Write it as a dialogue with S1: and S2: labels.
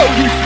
S1: Oh, you